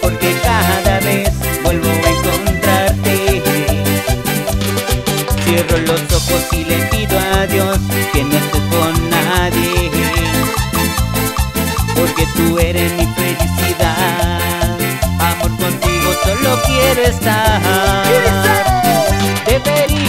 porque cada vez vuelvo a encontrarte. Cierro los ojos y le pido a Dios que no esté con nadie Porque tú eres mi felicidad. Amor, contigo solo quiero estar. Debería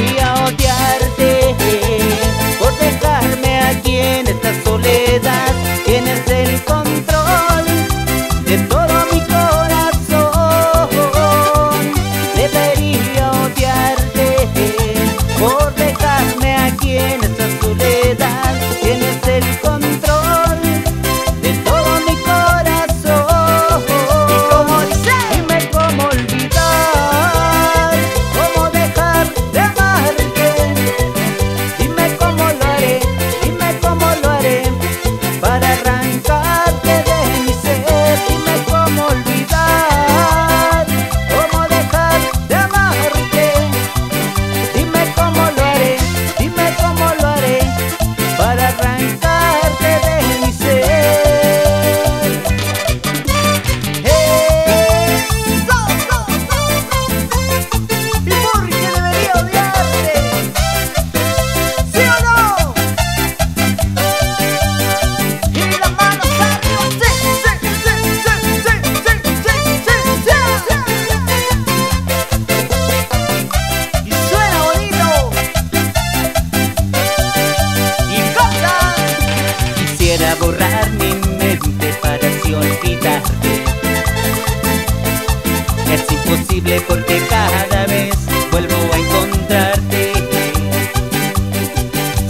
Es imposible porque cada vez vuelvo a encontrarte.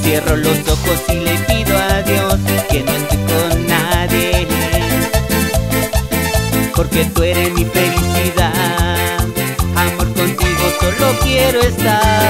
Cierro los ojos y le pido a Dios que no estoy con nadie. Porque tú eres mi felicidad. Amor contigo solo quiero estar.